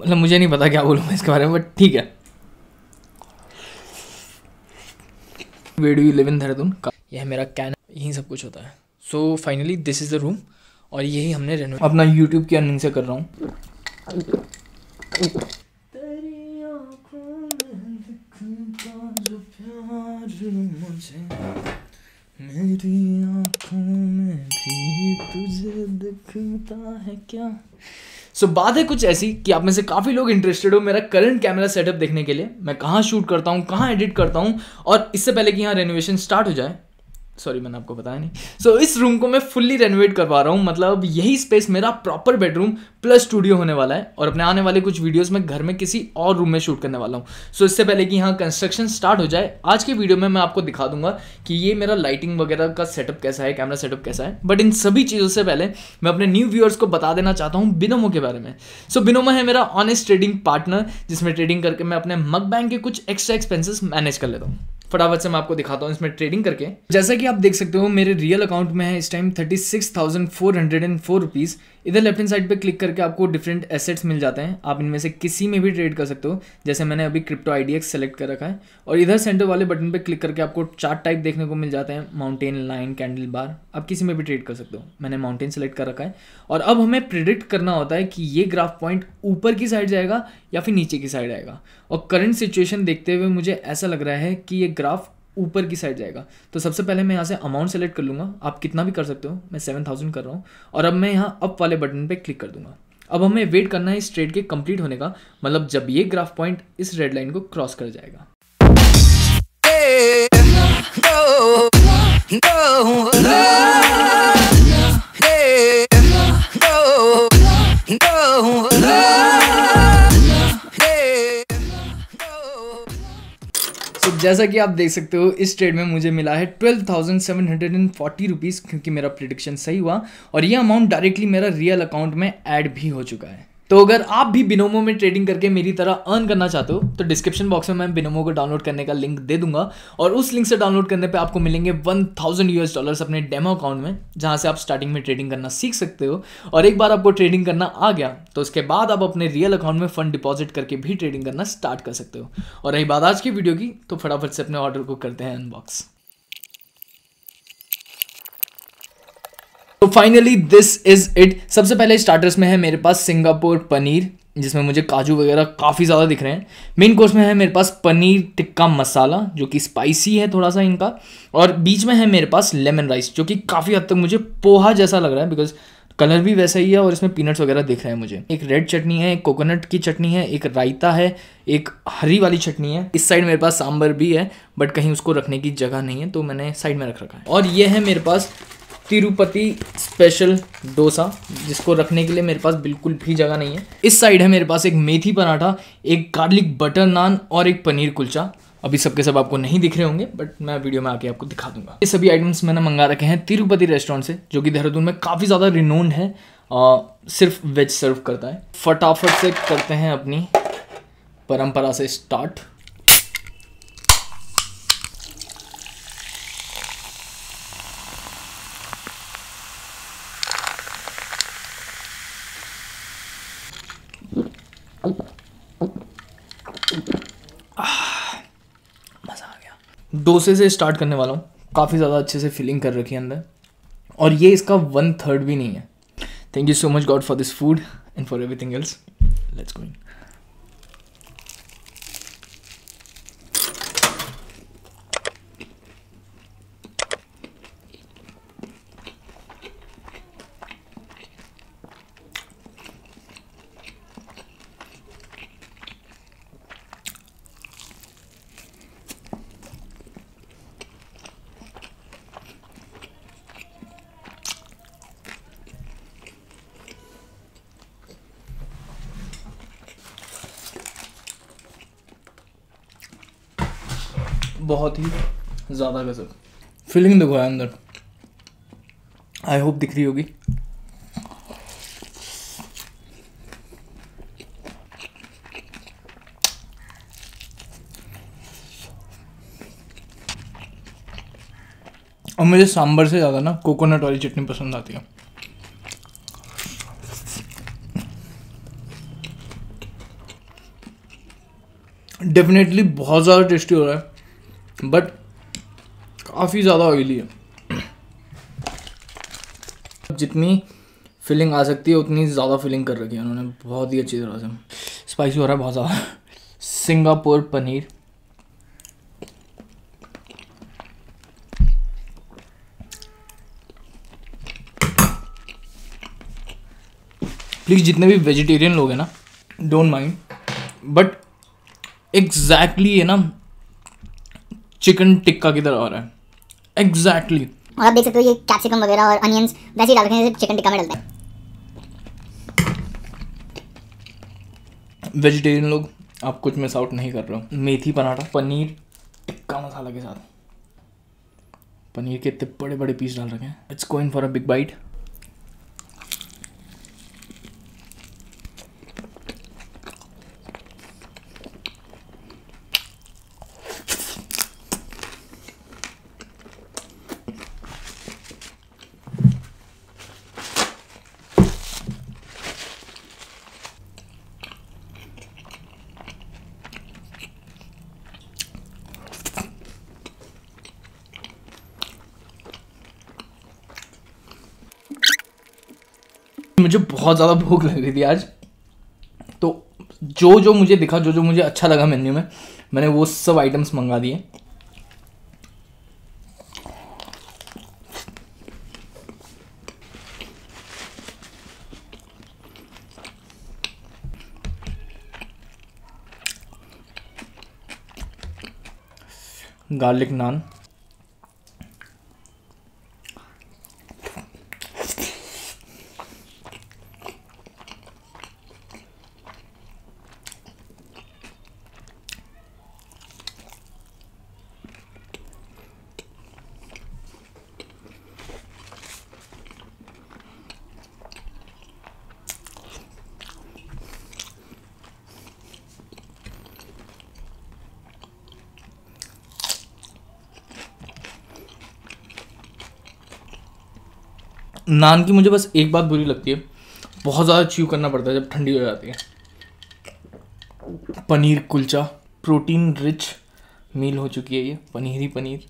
मतलब मुझे नहीं पता क्या बोलूँ मैं इसके बारे में बट ठीक है। वेड यू लिव इन यह मेरा कैन यही सब कुछ होता है। So finally this is the room और यही हमने रेनो अपना यूट्यूब की अर्निंग से कर रहा हूँ। मेरी आँखों में भी तुझे दिखता है क्या? सो बात है कुछ ऐसी कि आप में से काफ़ी लोग इंटरेस्टेड हो मेरा करंट कैमरा सेटअप देखने के लिए। मैं कहाँ शूट करता हूँ, कहाँ एडिट करता हूँ और इससे पहले कि यहाँ रेनोवेशन स्टार्ट हो जाए सॉरी मैंने आपको बताया नहीं। सो so, इस रूम को मैं फुल्ली रेनोवेट करवा रहा हूँ। मतलब यही स्पेस मेरा प्रॉपर बेडरूम प्लस स्टूडियो होने वाला है और अपने आने वाले कुछ वीडियोस में घर में किसी और रूम में शूट करने वाला हूँ। सो so, इससे पहले कि यहाँ कंस्ट्रक्शन स्टार्ट हो जाए आज के वीडियो में मैं आपको दिखा दूँगा कि ये मेरा लाइटिंग वगैरह का सेटअप कैसा है कैमरा सेटअप कैसा है। बट इन सभी चीज़ों से पहले मैं अपने न्यू व्यूअर्स को बता देना चाहता हूँ बिनोमो के बारे में। सो so, बिनोमो है मेरा ऑनेस्ट ट्रेडिंग पार्टनर जिसमें ट्रेडिंग करके मैं अपने मग बैंक के कुछ एक्स्ट्रा एक्सपेंसिस मैनेज कर लेता हूँ। फटाफट से मैं आपको दिखाता हूँ इसमें ट्रेडिंग करके। जैसा कि आप देख सकते हो, मेरे रियल अकाउंट में है इस time thirty six thousand four hundred and four rupees इधर लेफ़्ट हैंड साइड पे क्लिक करके आपको डिफरेंट एसेट्स मिल जाते हैं। आप इनमें से किसी में भी ट्रेड कर सकते हो। जैसे मैंने अभी क्रिप्टो आई सेलेक्ट कर रखा है। और इधर सेंटर वाले बटन पे क्लिक करके आपको चार्ट टाइप देखने को मिल जाते हैं। माउंटेन लाइन कैंडल बार आप किसी में भी ट्रेड कर सकते हो। मैंने माउंटेन सेलेक्ट कर रखा है। और अब हमें प्रिडिक्ट करना होता है कि ये ग्राफ पॉइंट ऊपर की साइड जाएगा या फिर नीचे की साइड आएगा। और करंट सिचुएशन देखते हुए मुझे ऐसा लग रहा है कि ये ग्राफ ऊपर की साइड जाएगा तो सबसे पहले मैं यहाँ से अमाउंट सेलेक्ट कर लूँगा आप कितना भी कर सकते हो मैं सेवन थाउज़ेंड कर रहा हूँ और अब मैं यहाँ अप वाले बटन पे क्लिक कर दूँगा अब हमें वेट करना है इस ट्रेड के कंप्लीट होने का मतलब जब ये ग्राफ पॉइंट इस रेड लाइन को क्रॉस कर जाएगा जैसा कि आप देख सकते हो, इस ट्रेड में मुझे मिला है twelve thousand seven hundred and forty rupees क्योंकि मेरा प्रिडिक्शन सही हुआ और यह अमाउंट डायरेक्टली मेरा रियल अकाउंट में ऐड भी हो चुका है। तो अगर आप भी बिनोमो में ट्रेडिंग करके मेरी तरह अर्न करना चाहते हो तो डिस्क्रिप्शन बॉक्स में मैं बिनोमो को डाउनलोड करने का लिंक दे दूँगा और उस लिंक से डाउनलोड करने पे आपको मिलेंगे वन थाउज़ेंड यूएस डॉलर्स अपने डेमो अकाउंट में, जहाँ से आप स्टार्टिंग में ट्रेडिंग करना सीख सकते हो। और एक बार आपको ट्रेडिंग करना आ गया तो उसके बाद आप अपने रियल अकाउंट में फंड डिपॉजिट करके भी ट्रेडिंग करना स्टार्ट कर सकते हो। और रही बात आज की वीडियो की तो फटाफट से अपने ऑर्डर को करते हैं अनबॉक्स तो फाइनली दिस इज़ इट सबसे पहले स्टार्टर्स में है मेरे पास सिंगापुर पनीर, जिसमें मुझे काजू वगैरह काफ़ी ज़्यादा दिख रहे हैं। मेन कोर्स में है मेरे पास पनीर टिक्का मसाला, जो कि स्पाइसी है थोड़ा सा इनका। और बीच में है मेरे पास लेमन राइस जो कि काफ़ी हद तक मुझे पोहा जैसा लग रहा है बिकॉज़ कलर भी वैसा ही है और इसमें पीनट्स वगैरह दिख रहे हैं मुझे। एक रेड चटनी है, एक कोकोनट की चटनी है, एक रायता है, एक हरी वाली चटनी है। इस साइड मेरे पास सांबर भी है बट कहीं उसको रखने की जगह नहीं है तो मैंने साइड में रख रखा है। और ये है मेरे पास तिरुपति स्पेशल डोसा जिसको रखने के लिए मेरे पास बिल्कुल भी जगह नहीं है। इस साइड है मेरे पास एक मेथी पराठा एक गार्लिक बटर नान और एक पनीर कुलचा। अभी सबके सब आपको नहीं दिख रहे होंगे बट मैं वीडियो में आके आपको दिखा दूँगा। ये सभी आइटम्स मैंने मंगा रखे हैं तिरुपति रेस्टोरेंट से जो कि देहरादून में काफ़ी ज़्यादा रिनोन्ड है आ, सिर्फ़ वेज सर्व करता है। फटाफट से करते हैं अपनी परंपरा से स्टार्ट मज़ा आ गया डोसे से स्टार्ट करने वाला हूँ। काफ़ी ज़्यादा अच्छे से फीलिंग कर रखी है अंदर। और ये इसका वन थर्ड भी नहीं है। Thank you so much God for this food and for everything else let's going बहुत ही ज़्यादा गजब। फीलिंग देखो है अंदर। आई होप दिख रही होगी। और मुझे सांबर से ज़्यादा ना कोकोनट वाली चटनी पसंद आती है। डेफिनेटली बहुत ज़्यादा टेस्टी हो रहा है। बट काफ़ी ज़्यादा ऑयली है। जितनी फिलिंग आ सकती है, उतनी ज़्यादा फिलिंग कर रखी है उन्होंने। बहुत ही अच्छी तरह से। स्पाइसी हो रहा है बहुत ज़्यादा। सिंगापुर पनीर। प्लीज़ जितने भी वेजिटेरियन लोग हैं ना डोंट माइंड बट एग्जैक्टली है ना चिकन टिक्का की तरह आ रहा है? Exactly exactly. और आप देख सकते हो ये कैप्सिकम वगैरह और अनियंस वैसे ही डाल रखे चिकन टिक्का में डलता है। वेजिटेरियन लोग आप कुछ मिस आउट नहीं कर रहे हो। मेथी पराठा पनीर टिक्का मसाला के साथ। पनीर के इतने बड़े बड़े पीस डाल रखे हैं। It's going for a big bite मुझे बहुत ज़्यादा भूख लग रही थी आज। तो जो जो मुझे दिखा, जो जो मुझे अच्छा लगा मेन्यू में, मैंने वो सब आइटम्स मंगा दिए। गार्लिक नान नान की मुझे बस एक बात बुरी लगती है, बहुत ज़्यादा च्यू करना पड़ता है जब ठंडी हो जाती है। Paneer kulcha protein rich meal हो चुकी है ये, पनीर ही पनीर।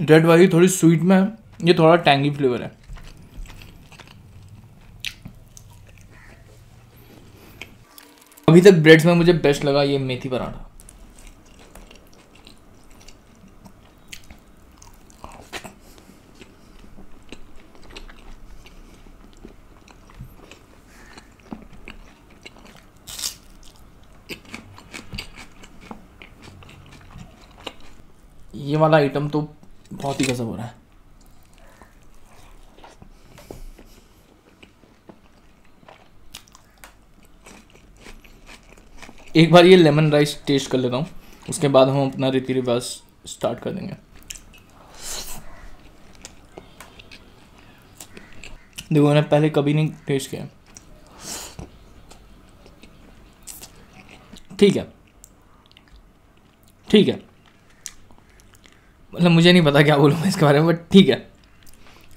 रेड वाली थोड़ी स्वीट में है। ये थोड़ा टैंगी फ्लेवर है। अभी तक ब्रेड्स में मुझे बेस्ट लगा ये मेथी पराठा। ये वाला आइटम तो बहुत ही गजब हो रहा है। एक बार ये लेमन राइस टेस्ट कर लेता हूँ, उसके बाद हम अपना रीति रिवाज स्टार्ट कर देंगे। देखो, मैंने पहले कभी नहीं टेस्ट किया। ठीक है। ठीक है। मतलब मुझे नहीं पता क्या बोलूँ मैं इसके बारे में बट ठीक है।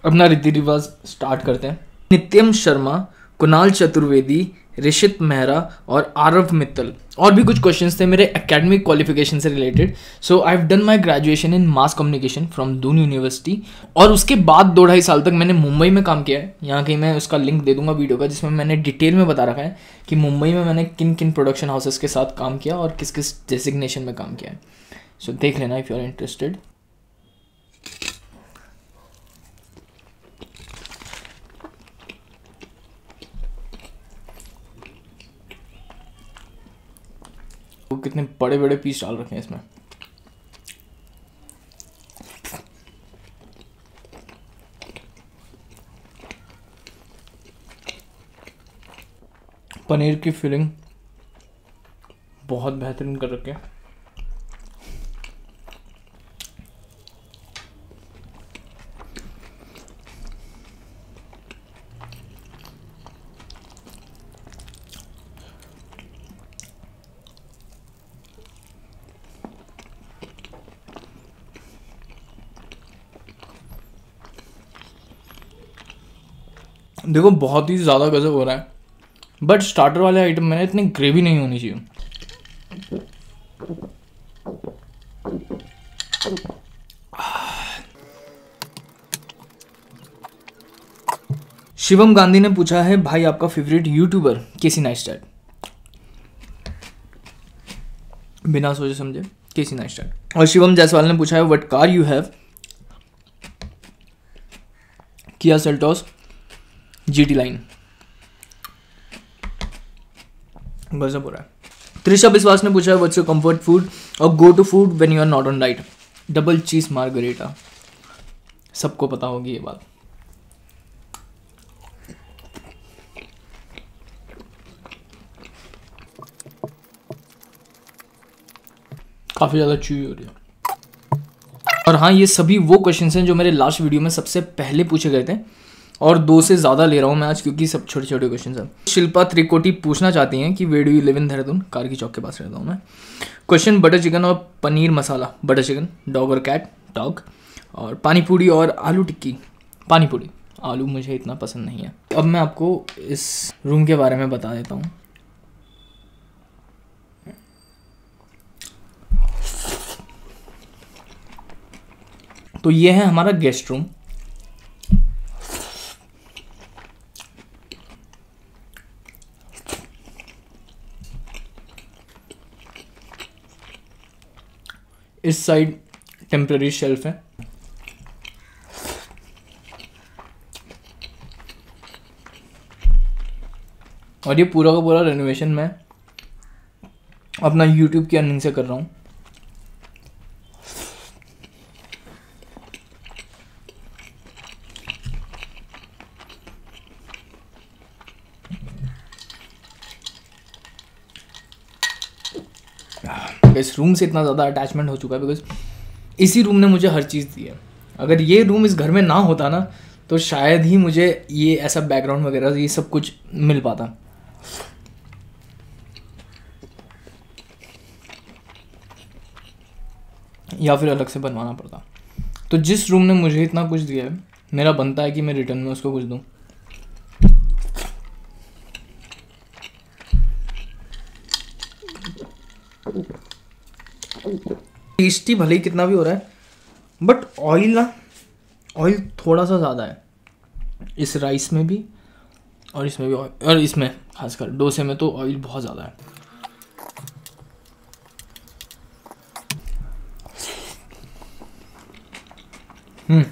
अपना रीति रिवाज स्टार्ट करते हैं। नित्यम शर्मा कुणाल चतुर्वेदी ऋषित मेहरा और आरव मित्तल। और भी कुछ क्वेश्चन थे मेरे एकेडमिक क्वालिफिकेशन से related so I have done my graduation in mass communication from Doon university और उसके बाद दो ढाई साल तक मैंने मुंबई में काम किया है। यहाँ कहीं मैं उसका लिंक दे दूँगा वीडियो का जिसमें मैंने डिटेल में बता रखा है कि मुंबई में मैंने किन किन प्रोडक्शन हाउसेस के साथ काम किया और किस किस डेजिग्नेशन में काम किया है। सो so, देख लेना इफ़ यू आर इंटरेस्टेड कितने बड़े बड़े पीस डाल रखे हैं इसमें। पनीर की फिलिंग बहुत बेहतरीन कर रखे हैं। देखो, बहुत ही ज़्यादा गजब हो रहा है। बट स्टार्टर वाले आइटम में ना इतनी ग्रेवी नहीं होनी चाहिए। शिवम गांधी ने पूछा है, भाई, आपका फेवरेट यूट्यूबर केसी नाइस्टैट बिना सोचे समझे केसी नाइस्टैट और शिवम जायसवाल ने पूछा है व्हाट कार यू हैव किया सेल्टोस। जीटी लाइन गजब हो रहा है। त्रिशा विश्वास ने पूछा है व्हाट्स योर कंफर्ट फ़ूड और go to food when you are not on diet double cheese margherita सबको पता होगी ये बात। काफ़ी ज़्यादा चूई हो रही है। और हाँ ये सभी वो क्वेश्चन हैं जो मेरे लास्ट वीडियो में सबसे पहले पूछे गए थे। और दो से ज़्यादा ले रहा हूँ मैं आज, क्योंकि सब छोटे छोटे क्वेश्चन हैं। शिल्पा त्रिकोटी पूछना चाहती हैं कि where'd you live in Dehradun car की चौक के पास रहता हूँ मैं। क्वेश्चन बटर चिकन और paneer masala. Butter chicken dog और कैट डॉग और पानी पूड़ी और आलू टिक्की। पानी पूड़ी आलू मुझे इतना पसंद नहीं है। अब मैं आपको इस रूम के बारे में बता देता हूँ। तो ये है हमारा गेस्ट रूम इस साइड टेम्प्रेरी शेल्फ है। और ये पूरा का पूरा रेनोवेशन मैं अपना यूट्यूब की अर्निंग से कर रहा हूँ। इस रूम से इतना ज़्यादा अटैचमेंट हो चुका है बिकॉज़ इसी रूम ने मुझे हर चीज़ दी है। अगर ये रूम इस घर में ना होता ना तो शायद ही मुझे ये ऐसा बैकग्राउंड वगैरह, ये सब कुछ मिल पाता। या फिर अलग से बनवाना पड़ता। तो जिस रूम ने मुझे इतना कुछ दिया है, मेरा बनता है कि मैं रिटर्न में उसको कुछ दूँ। टेस्टी भले ही कितना भी हो रहा है बट ऑयल ना ऑयल थोड़ा सा ज़्यादा है। इस राइस में भी और इसमें भी ऑयल और इसमें खासकर डोसे में तो ऑयल बहुत ज़्यादा है। हम्म।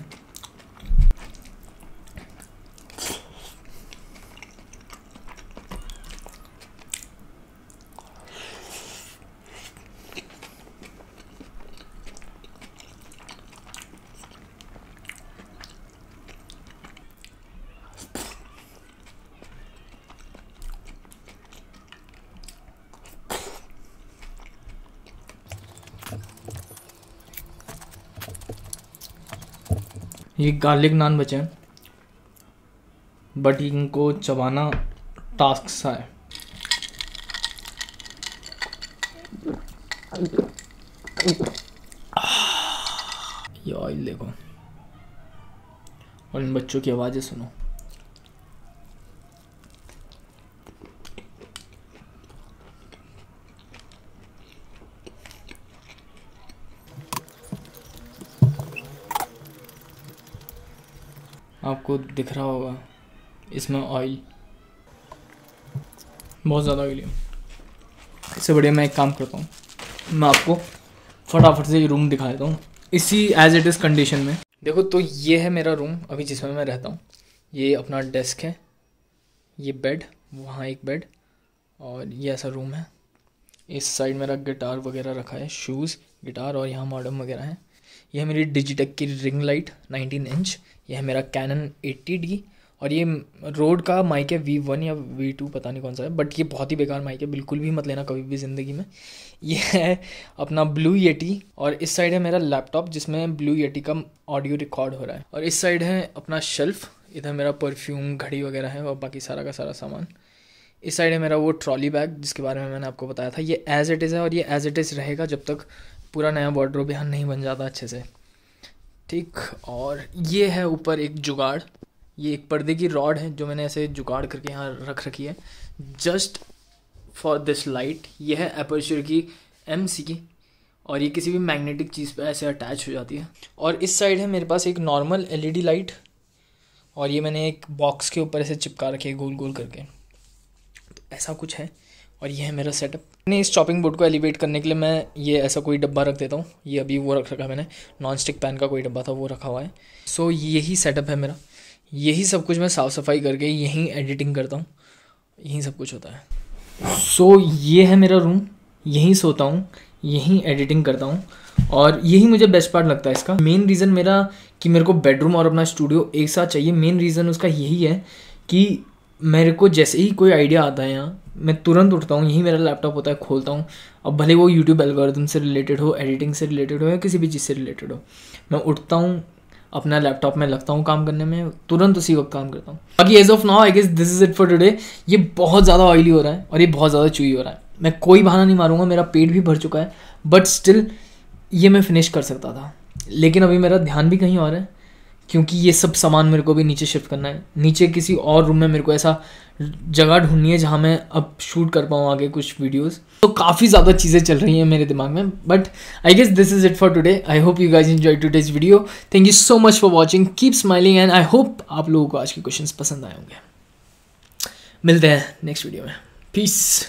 ये गार्लिक नान बचे हैं। बट इनको चबाना टास्क सा है। ये ऑयल देखो। और इन बच्चों की आवाज़ें सुनो। आपको दिख रहा होगा। इसमें ऑयल बहुत ज़्यादा ऑयली है। इससे बढ़िया मैं एक काम करता हूँ। मैं आपको फटाफट से ये रूम दिखा देता हूँ। इसी एज इट इज़ कंडीशन में। देखो तो ये है मेरा रूम अभी जिसमें मैं रहता हूँ। ये अपना डेस्क है। ये बेड वहाँ एक बेड और ये ऐसा रूम है। इस साइड मेरा गिटार वगैरह रखा है शूज़ गिटार और यहाँ मॉडर्न वगैरह है। यह मेरी डिजिटेक की रिंग लाइट 19 इंच यह है मेरा कैनन 80D और ये रोड का माइक है वी वन या वी टू पता नहीं कौन सा है बट ये बहुत ही बेकार माइक है, बिल्कुल भी मत लेना कभी भी ज़िंदगी में। ये है अपना ब्लू येटी और इस साइड है मेरा लैपटॉप जिसमें ब्लू येटी का ऑडियो रिकॉर्ड हो रहा है। और इस साइड है अपना शेल्फ इधर मेरा परफ्यूम घड़ी वगैरह है और बाकी सारा का सारा सामान। इस साइड है मेरा वो ट्रॉली बैग जिसके बारे में मैंने आपको बताया था। ये एज इट इज़ है और ये एज इट इज़ रहेगा जब तक पूरा नया वार्ड्रोब यहाँ नहीं बन जाता अच्छे से। ठीक, और ये है ऊपर एक जुगाड़। ये एक पर्दे की रॉड है जो मैंने ऐसे जुगाड़ करके यहाँ रख रखी है। जस्ट फॉर दिस लाइट ये है अपर्चर की एम सी की, और ये किसी भी मैग्नेटिक चीज़ पे ऐसे अटैच हो जाती है। और इस साइड है मेरे पास एक नॉर्मल एलईडी लाइट और ये मैंने एक बॉक्स के ऊपर ऐसे चिपका रखी है गोल गोल करके। तो ऐसा कुछ है। और ये है मेरा सेटअप मैंने इस चॉपिंग बोर्ड को एलिवेट करने के लिए मैं ये ऐसा कोई डब्बा रख देता हूँ। ये अभी वो रख रखा है मैंने। नॉन स्टिक पैन का कोई डब्बा था वो रखा हुआ है। सो so, यही सेटअप है मेरा। यही सब कुछ मैं साफ़ सफ़ाई करके यहीं एडिटिंग करता हूँ। यहीं सब कुछ होता है। सो so, ये है मेरा रूम यहीं सोता हूँ। यहीं एडिटिंग करता हूँ। और यही मुझे बेस्ट पार्ट लगता है इसका। मेन रीज़न मेरा कि मेरे को बेडरूम और अपना स्टूडियो एक साथ चाहिए। मेन रीज़न उसका यही है कि मेरे को जैसे ही कोई आइडिया आता है यहाँ, मैं तुरंत उठता हूँ, यही मेरा लैपटॉप होता है, खोलता हूँ। अब भले वो यूट्यूब एल्गोरिथम से रिलेटेड हो एडिटिंग से रिलेटेड हो या किसी भी चीज़ से रिलेटेड हो, मैं उठता हूँ, अपना लैपटॉप में लगता हूँ काम करने में, तुरंत उसी वक्त काम करता हूँ। बाकी as of now I guess this is it for today ये बहुत ज़्यादा ऑयली हो रहा है और ये बहुत ज़्यादा चुई हो रहा है। मैं कोई बहाना नहीं मारूँगा, मेरा पेट भी भर चुका है बट स्टिल ये मैं फिनिश कर सकता था। लेकिन अभी मेरा ध्यान भी कहीं और है। क्योंकि ये सब सामान मेरे को भी नीचे शिफ्ट करना है। नीचे किसी और रूम में मेरे को ऐसा जगह ढूंढनी है जहाँ मैं अब शूट कर पाऊँ आगे कुछ वीडियोस तो काफ़ी ज़्यादा चीज़ें चल रही हैं मेरे दिमाग में but I guess this is it for today I hope you guys enjoy today's video thank you so much for watching keep smiling and I hope आप लोगों को आज के क्वेश्चन पसंद आए होंगे। मिलते हैं नेक्स्ट वीडियो में। पीस